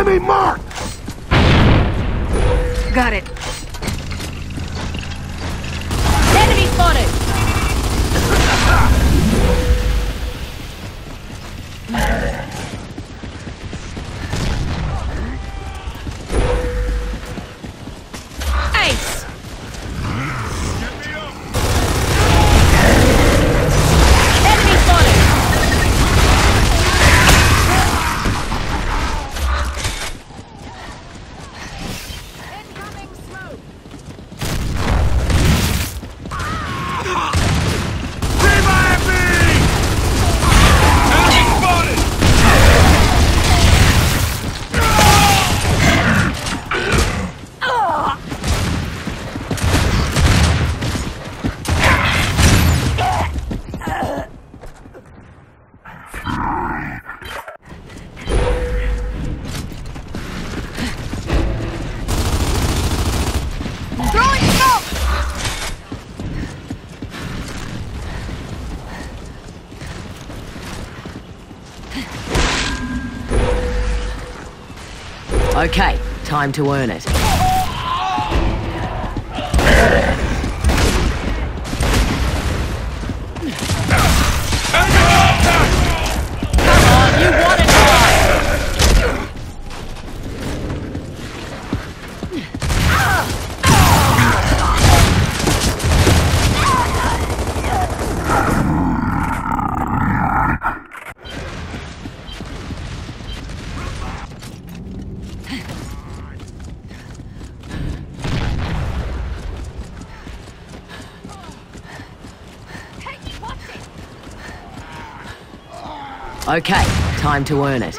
Enemy marked! Got it. Enemy spotted! Okay, time to earn it. Okay, time to earn it.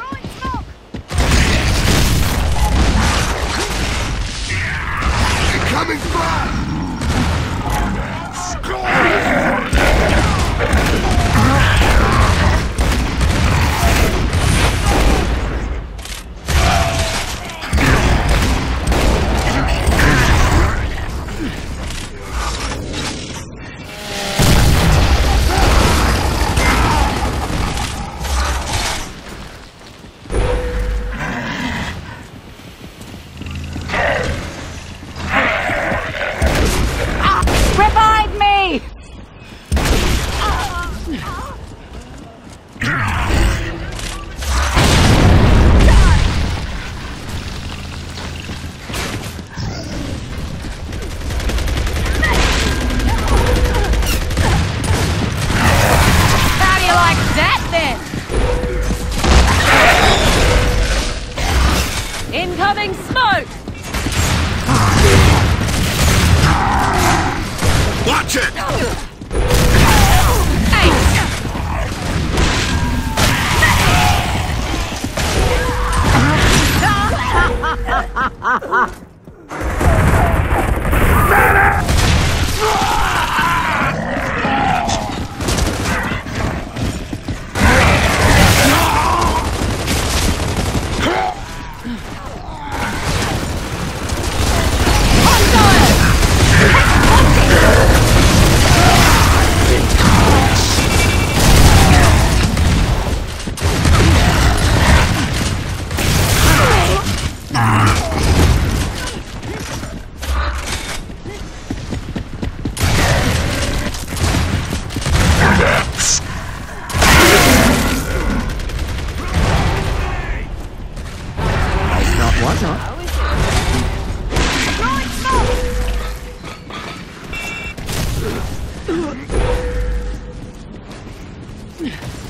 Incoming smoke! Watch it! Eight. Medic! Yeah.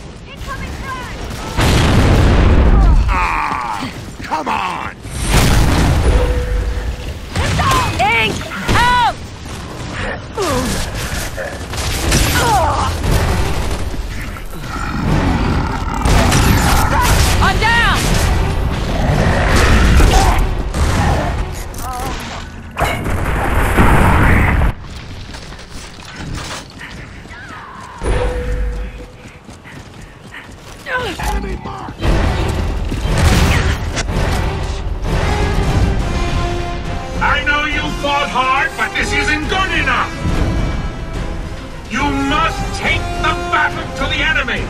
Take the battle to the enemy!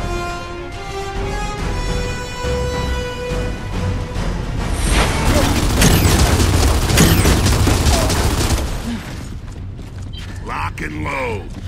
Lock and load!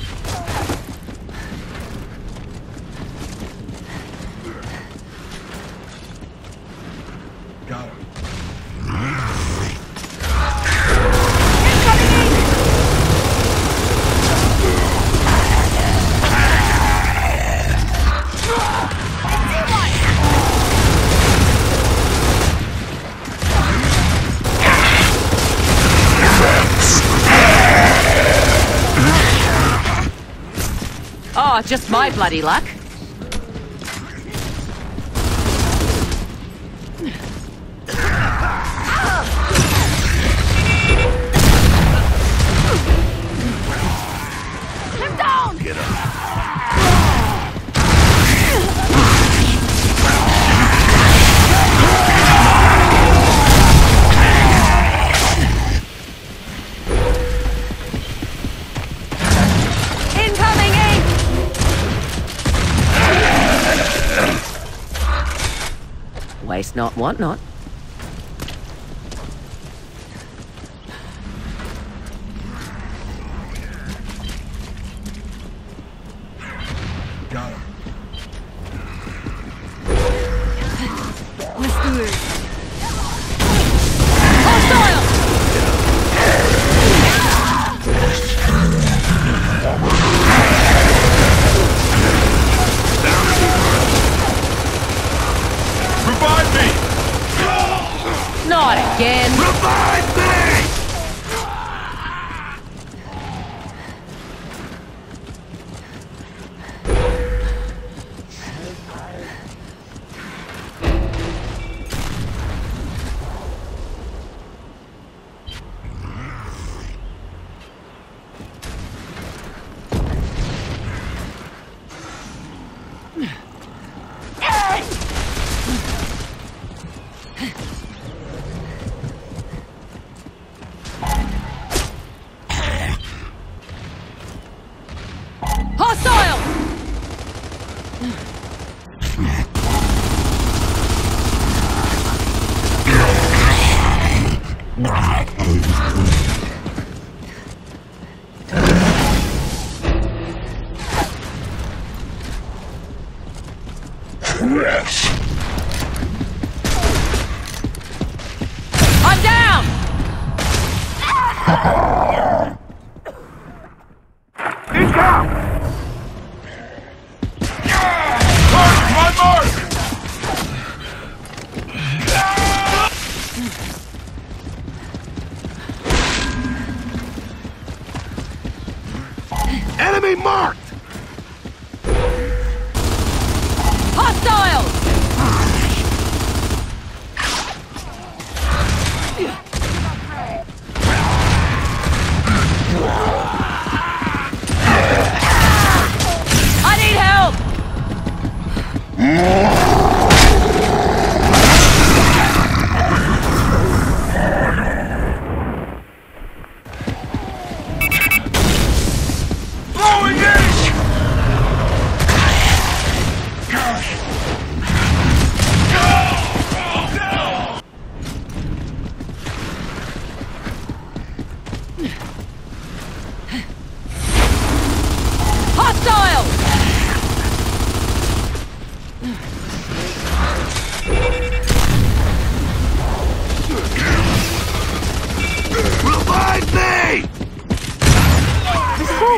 Oh, just my bloody luck. Him down! Get up. Not, want not. Got him. Revive me! I'm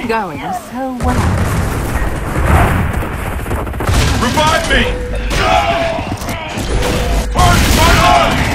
all going so well. Revive me! Pardon my life!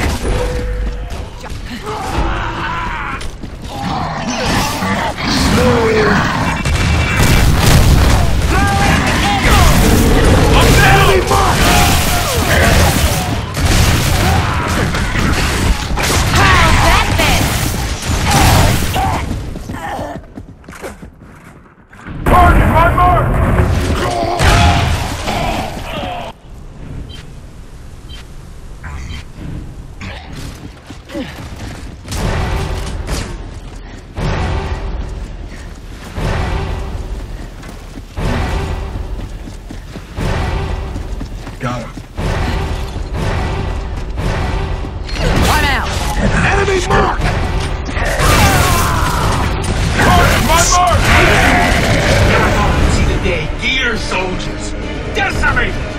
country.